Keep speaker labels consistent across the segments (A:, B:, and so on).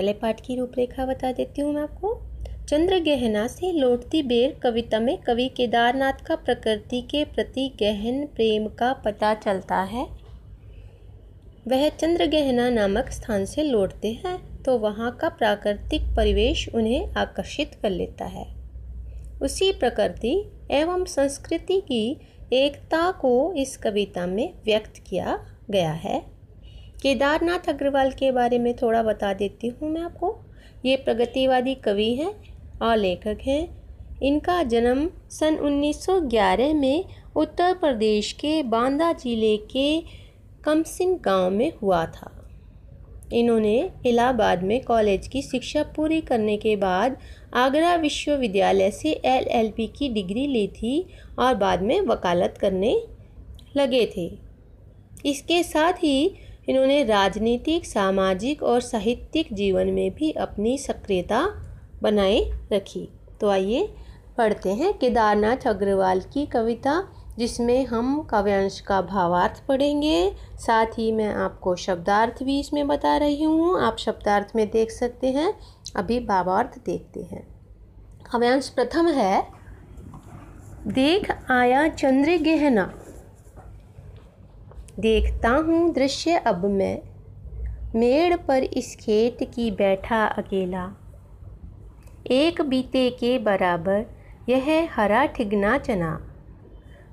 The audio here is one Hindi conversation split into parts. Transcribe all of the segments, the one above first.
A: चले पाठ की रूपरेखा बता देती हूँ मैं आपको। चंद्र गहना से लौटती बेर कविता में कवि केदारनाथ का प्रकृति के प्रति गहन प्रेम का पता चलता है। वह चंद्र गहना नामक स्थान से लौटते हैं तो वहाँ का प्राकृतिक परिवेश उन्हें आकर्षित कर लेता है। उसी प्रकृति एवं संस्कृति की एकता को इस कविता में व्यक्त किया गया है। केदारनाथ अग्रवाल के बारे में थोड़ा बता देती हूँ मैं आपको। ये प्रगतिवादी कवि हैं और लेखक हैं। इनका जन्म सन 1911 में उत्तर प्रदेश के बांदा ज़िले के कमसिन गाँव में हुआ था। इन्होंने इलाहाबाद में कॉलेज की शिक्षा पूरी करने के बाद आगरा विश्वविद्यालय से एलएलबी की डिग्री ली थी और बाद में वकालत करने लगे थे। इसके साथ ही इन्होंने राजनीतिक, सामाजिक और साहित्यिक जीवन में भी अपनी सक्रियता बनाए रखी। तो आइए पढ़ते हैं केदारनाथ अग्रवाल की कविता, जिसमें हम काव्यांश का भावार्थ पढ़ेंगे। साथ ही मैं आपको शब्दार्थ भी इसमें बता रही हूँ। आप शब्दार्थ में देख सकते हैं। अभी भावार्थ देखते हैं। काव्यांश प्रथम है, देख आया चंद्र गहना। देखता हूँ दृश्य अब मैं। मेड़ पर इस खेत की बैठा अकेला। एक बीते के बराबर यह हरा ठिगना चना।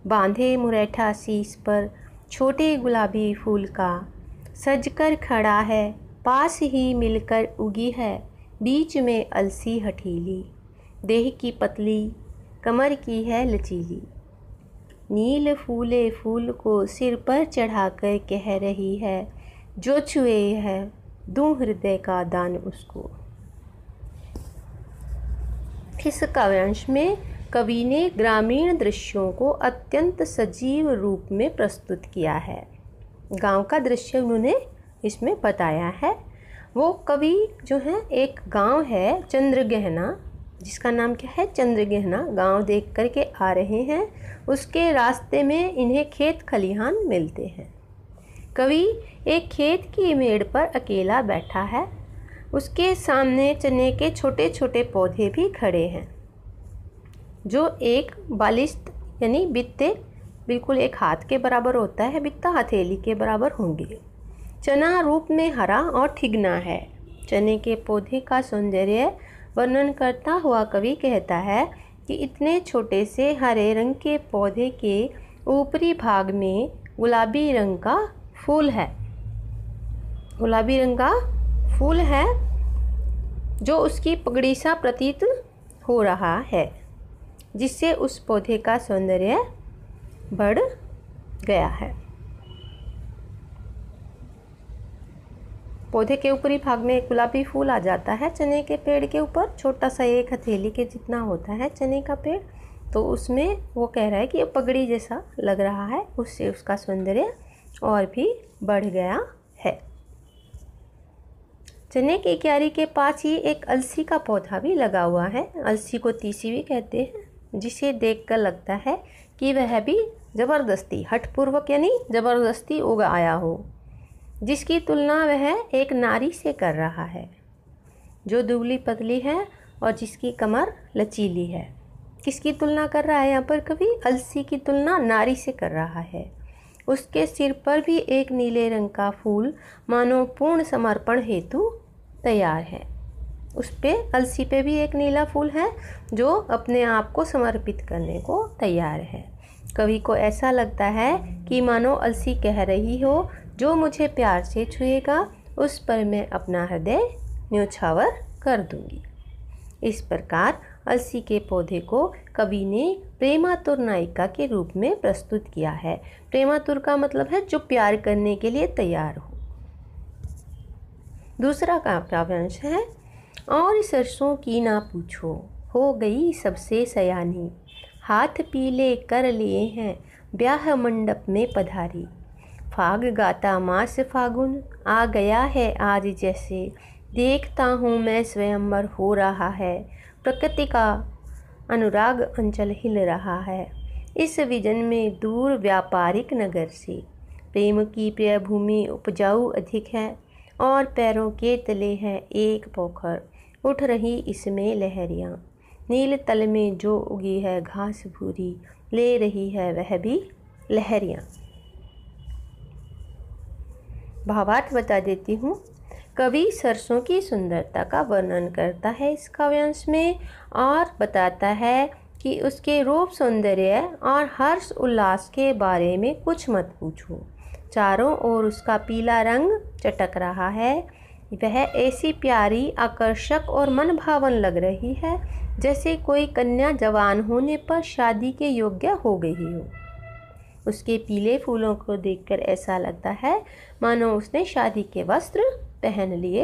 A: बांधे मुरैठा शीस पर छोटे गुलाबी फूल का। सजकर खड़ा है, पास ही मिलकर उगी है बीच में अलसी हठीली। देह की पतली, कमर की है लचीली। नील फूले फूल को सिर पर चढ़ाकर कह रही है, जो छुए है, दू हृदय का दान उसको। इस काव्यांश में कवि ने ग्रामीण दृश्यों को अत्यंत सजीव रूप में प्रस्तुत किया है। गाँव का दृश्य उन्होंने इसमें बताया है। वो कवि जो है, एक गाँव है, चंद्रगहना जिसका नाम क्या है? चंद्रगहना गाँव देख कर के आ रहे हैं। उसके रास्ते में इन्हें खेत खलिहान मिलते हैं। कवि एक खेत की मेड़ पर अकेला बैठा है। उसके सामने चने के छोटे छोटे पौधे भी खड़े हैं। जो एक बालिस्त यानी बित्ते बिल्कुल एक हाथ के बराबर होता है, बित्ता हथेली के बराबर होंगे। चना रूप में हरा और ठिगना है। चने के पौधे का सौंदर्य वर्णन करता हुआ कवि कहता है कि इतने छोटे से हरे रंग के पौधे के ऊपरी भाग में गुलाबी रंग का फूल है। गुलाबी रंग का फूल है जो उसकी पगड़ी सा प्रतीत हो रहा है, जिससे उस पौधे का सौंदर्य बढ़ गया है। पौधे के ऊपरी भाग में एक गुलाबी फूल आ जाता है। चने के पेड़ के ऊपर छोटा सा एक हथेली के जितना होता है चने का पेड़ तो उसमें वो कह रहा है कि पगड़ी जैसा लग रहा है, उससे उसका सौंदर्य और भी बढ़ गया है। चने की क्यारी के पास ही एक अलसी का पौधा भी लगा हुआ है। अलसी को तीसी भी कहते हैं, जिसे देखकर लगता है कि वह भी ज़बरदस्ती, हठपूर्वक यानी ज़बरदस्ती उग आया हो। जिसकी तुलना वह एक नारी से कर रहा है, जो दुबली पतली है और जिसकी कमर लचीली है। किसकी तुलना कर रहा है यहाँ पर? कभी अलसी की तुलना नारी से कर रहा है। उसके सिर पर भी एक नीले रंग का फूल मानो पूर्ण समर्पण हेतु तैयार है। उस पर अलसी पे भी एक नीला फूल है, जो अपने आप को समर्पित करने को तैयार है। कवि को ऐसा लगता है कि मानो अलसी कह रही हो जो मुझे प्यार से छुएगा, उस पर मैं अपना हृदय न्योछावर कर दूँगी। इस प्रकार अलसी के पौधे को कवि ने प्रेमातुर नायिका के रूप में प्रस्तुत किया है। प्रेमातुर का मतलब है जो प्यार करने के लिए तैयार हो। दूसरा काव्यांश है, और सरसों की ना पूछो, हो गई सबसे सयानी। हाथ पीले कर लिए हैं, ब्याह मंडप में पधारी। फाग गाता मास फागुन आ गया है आज जैसे। देखता हूँ मैं स्वयंवर हो रहा है। प्रकृति का अनुराग अंचल हिल रहा है। इस विजन में दूर व्यापारिक नगर से। प्रेम की प्रिय भूमि उपजाऊ अधिक है और पैरों के तले है एक पोखर। उठ रही इसमें लहरियाँ। नील तल में जो उगी है घास भूरी, ले रही है वह भी लहरियाँ। भावार्थ बता देती हूँ। कवि सरसों की सुंदरता का वर्णन करता है इस काव्यांश में और बताता है कि उसके रूप सौंदर्य और हर्ष उल्लास के बारे में कुछ मत पूछो। चारों ओर उसका पीला रंग चटक रहा है। वह ऐसी प्यारी, आकर्षक और मन भावन लग रही है जैसे कोई कन्या जवान होने पर शादी के योग्य हो गई हो। उसके पीले फूलों को देखकर ऐसा लगता है मानो उसने शादी के वस्त्र पहन लिए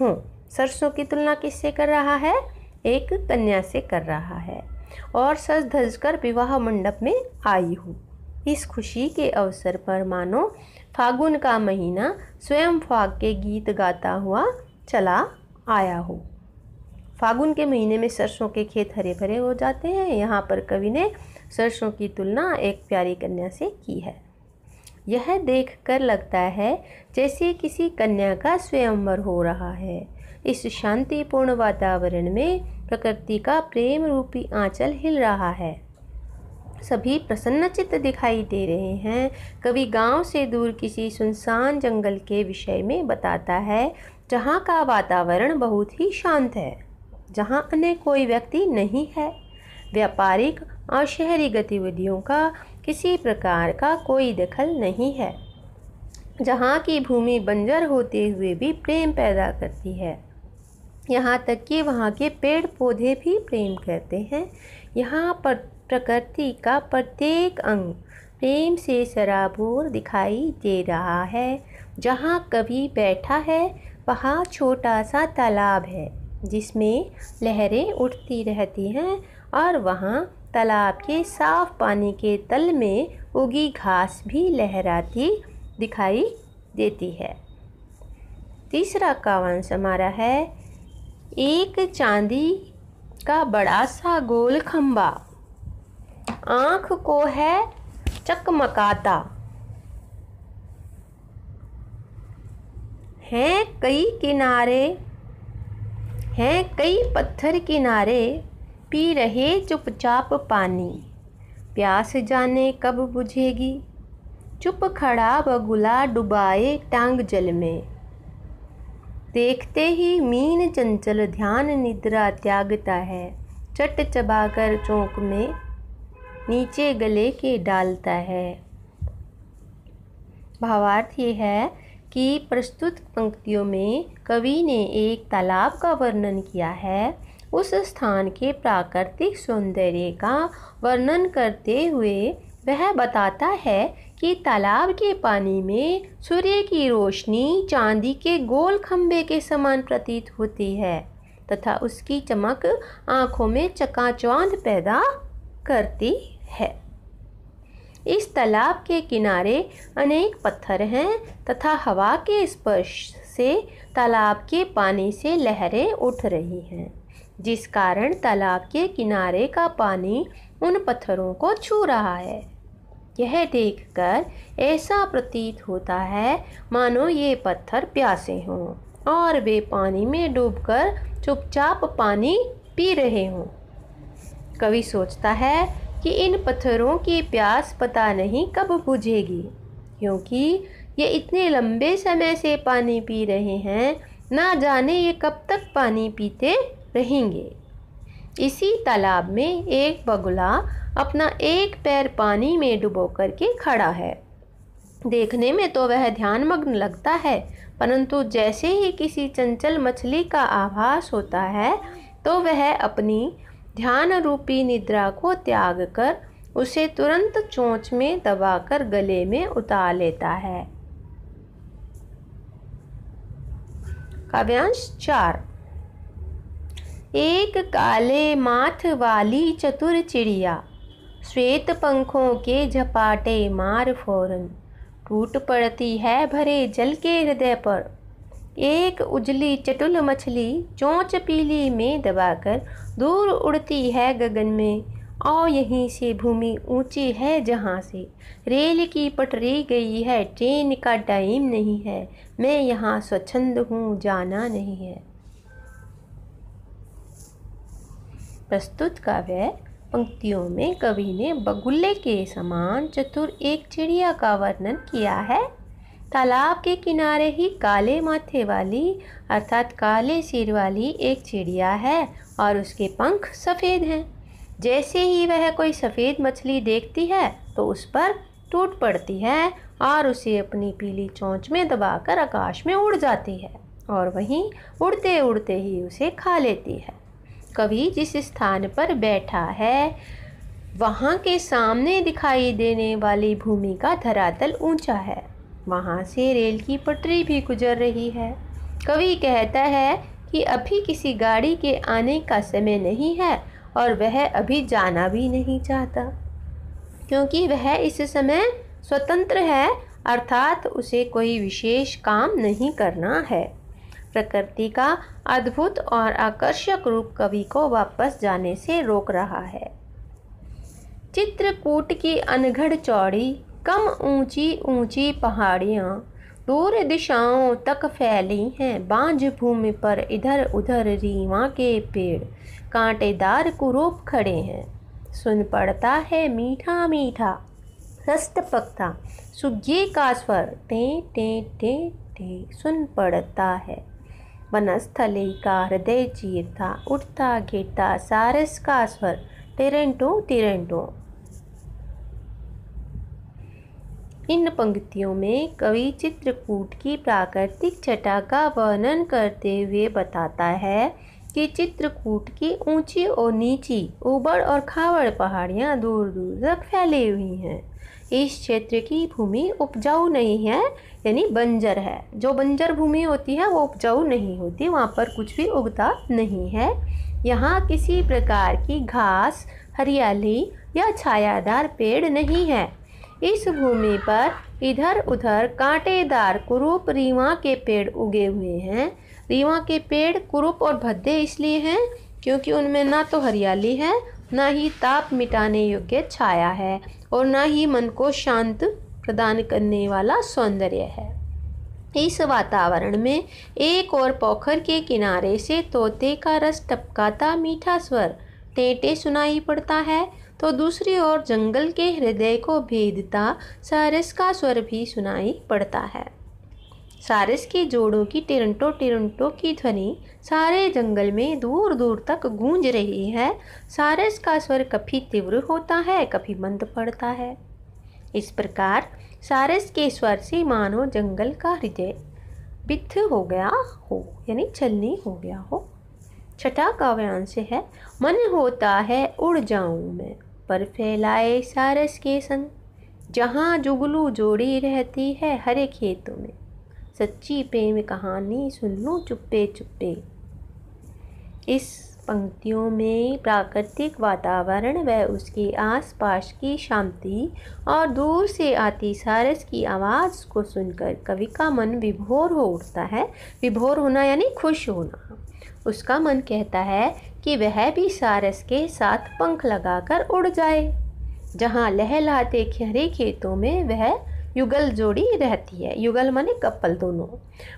A: हों। सरसों की तुलना किससे कर रहा है? एक कन्या से कर रहा है। और सज धज कर विवाह मंडप में आई हूँ। इस खुशी के अवसर पर मानो फागुन का महीना स्वयं फाग के गीत गाता हुआ चला आया हो। फागुन के महीने में सरसों के खेत हरे भरे हो जाते हैं। यहाँ पर कवि ने सरसों की तुलना एक प्यारी कन्या से की है। यह देखकर लगता है जैसे किसी कन्या का स्वयंवर हो रहा है। इस शांतिपूर्ण वातावरण में प्रकृति का प्रेम रूपी आंचल हिल रहा है। सभी प्रसन्नचित दिखाई दे रहे हैं। कभी गाँव से दूर किसी सुनसान जंगल के विषय में बताता है, जहाँ का वातावरण बहुत ही शांत है। जहाँ अन्य कोई व्यक्ति नहीं है। व्यापारिक और शहरी गतिविधियों का किसी प्रकार का कोई दखल नहीं है। जहाँ की भूमि बंजर होते हुए भी प्रेम पैदा करती है। यहाँ तक कि वहाँ के पेड़ पौधे भी प्रेम करते हैं। यहाँ पर प्रकृति का प्रत्येक अंग प्रेम से सराबोर दिखाई दे रहा है। जहाँ कभी बैठा है, वहाँ छोटा सा तालाब है। जिसमें लहरें उठती रहती हैं और वहाँ तालाब के साफ़ पानी के तल में उगी घास भी लहराती दिखाई देती है। तीसरा कावंश हमारा है, एक चांदी का बड़ा सा गोल खम्बा आँख को है चकमकाता। हैं कई किनारे हैं कई पत्थर किनारे, पी रहे चुपचाप पानी। प्यास जाने कब बुझेगी? चुप खड़ा बगुला डुबाए टांग जल में। देखते ही मीन चंचल ध्यान निद्रा त्यागता है, चट चबाकर चौक में नीचे गले के डालता है। भावार्थ ये है कि प्रस्तुत पंक्तियों में कवि ने एक तालाब का वर्णन किया है। उस स्थान के प्राकृतिक सौंदर्य का वर्णन करते हुए वह बताता है कि तालाब के पानी में सूर्य की रोशनी चांदी के गोल खंबे के समान प्रतीत होती है तथा उसकी चमक आँखों में चकाचौंध पैदा करती है। इस तालाब के किनारे अनेक पत्थर हैं तथा हवा के स्पर्श से तालाब के पानी से लहरें उठ रही हैं। जिस कारण तालाब के किनारे का पानी उन पत्थरों को छू रहा है। यह देखकर ऐसा प्रतीत होता है, मानो ये पत्थर प्यासे हों और वे पानी में डूबकर चुपचाप पानी पी रहे हों। कवि सोचता है कि इन पत्थरों की प्यास पता नहीं कब बुझेगी, क्योंकि ये इतने लंबे समय से पानी पी रहे हैं, ना जाने ये कब तक पानी पीते रहेंगे। इसी तालाब में एक बगुला अपना एक पैर पानी में डुबो करके खड़ा है। देखने में तो वह ध्यानमग्न लगता है, परंतु जैसे ही किसी चंचल मछली का आभास होता है तो वह अपनी ध्यान रूपी निद्रा को त्याग कर उसे तुरंत चोंच में दबाकर गले में उतार लेता है। काव्यांश चार। एक काले माथ वाली चतुर चिड़िया, श्वेत पंखों के झपाटे मार फ़ौरन, टूट पड़ती है भरे जल के हृदय पर। एक उजली चटुल मछली चोंच पीली में दबाकर दूर उड़ती है गगन में। और यहीं से भूमि ऊँची है जहाँ से। रेल की पटरी गई है, ट्रेन का टाइम नहीं है। मैं यहाँ स्वच्छंद हूँ, जाना नहीं है। प्रस्तुत काव्य, पंक्तियों में कवि ने बगुल्ले के समान चतुर एक चिड़िया का वर्णन किया है। तालाब के किनारे ही काले माथे वाली, अर्थात काले सिर वाली एक चिड़िया है और उसके पंख सफ़ेद हैं। जैसे ही वह कोई सफ़ेद मछली देखती है तो उस पर टूट पड़ती है और उसे अपनी पीली चोंच में दबाकर आकाश में उड़ जाती है और वहीं उड़ते उड़ते ही उसे खा लेती है। कवि जिस स्थान पर बैठा है, वहाँ के सामने दिखाई देने वाली भूमि का धरातल ऊँचा है। वहाँ से रेल की पटरी भी गुजर रही है। कवि कहता है कि अभी किसी गाड़ी के आने का समय नहीं है और वह अभी जाना भी नहीं चाहता, क्योंकि वह इस समय स्वतंत्र है, अर्थात उसे कोई विशेष काम नहीं करना है। प्रकृति का अद्भुत और आकर्षक रूप कवि को वापस जाने से रोक रहा है। चित्रकूट की अनघड़ चौड़ी कम ऊँची ऊँची पहाड़ियाँ दूर दिशाओं तक फैली हैं। बांझ भूमि पर इधर उधर रीवा के पेड़ कांटेदार कुरूप खड़े हैं। सुन पड़ता है मीठा मीठा हस्त पकता सुग्गी का स्वर, टे टे टे टे, सुन पड़ता है। वनस्थली का हृदय चीरता उठता गिरता सारस का स्वर टिरेंटो टिरेंटो इन पंक्तियों में कवि चित्रकूट की प्राकृतिक छटा का वर्णन करते हुए बताता है कि चित्रकूट की ऊँची और नीची उबड़ और खावड़ पहाड़ियाँ दूर दूर तक फैली हुई हैं। इस क्षेत्र की भूमि उपजाऊ नहीं है, यानी बंजर है। जो बंजर भूमि होती है, वो उपजाऊ नहीं होती, वहाँ पर कुछ भी उगता नहीं है। यहाँ किसी प्रकार की घास, हरियाली या छायादार पेड़ नहीं है। इस भूमि पर इधर उधर कांटेदार कुरूप रीवा के पेड़ उगे हुए हैं। रीवा के पेड़ कुरूप और भद्दे इसलिए हैं क्योंकि उनमें ना तो हरियाली है, ना ही ताप मिटाने योग्य छाया है और ना ही मन को शांत प्रदान करने वाला सौंदर्य है। इस वातावरण में एक और पोखर के किनारे से तोते का रस टपकाता मीठा स्वर, टेटे सुनाई पड़ता है तो दूसरी ओर जंगल के हृदय को भेदता सारस का स्वर भी सुनाई पड़ता है। सारस के जोड़ों की टिरंटो टिरंटो की ध्वनि सारे जंगल में दूर दूर तक गूंज रही है। सारस का स्वर कभी तीव्र होता है, कभी मंद पड़ता है। इस प्रकार सारस के स्वर से मानो जंगल का हृदय बिथ हो गया हो, यानी चलनी हो गया हो। छठा काव्यांश है, मन होता है उड़ जाऊँ मैं। पर फैलाए सारस के संग, जहाँ जुगलू जोड़ी रहती है हरे खेतों में। सच्ची प्रेम कहानी सुन लूँ चुप्पे चुप्पे। इस पंक्तियों में प्राकृतिक वातावरण व उसके आसपास की शांति और दूर से आती सारस की आवाज़ को सुनकर कवि का मन विभोर हो उठता है। विभोर होना यानी खुश होना। उसका मन कहता है कि वह भी सारस के साथ पंख लगाकर उड़ जाए। जहाँ लहलाते खहरे खेतों में वह युगल जोड़ी रहती है। युगल माने कपल दोनों।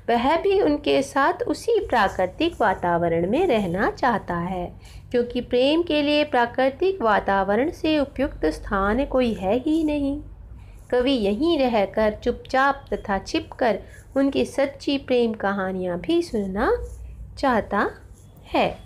A: वह भी उनके साथ उसी प्राकृतिक वातावरण में रहना चाहता है, क्योंकि प्रेम के लिए प्राकृतिक वातावरण से उपयुक्त स्थान कोई है ही नहीं। कवि यहीं रहकर चुपचाप तथा छिपकर उनकी सच्ची प्रेम कहानियाँ भी सुनना चाहता है।